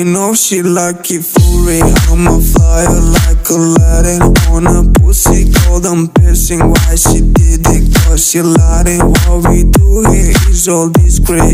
You know she like it furry, I'm a fire like Aladdin On a pussy cold. I'm pissing Why she did it cause she lied. What we do here is all discreet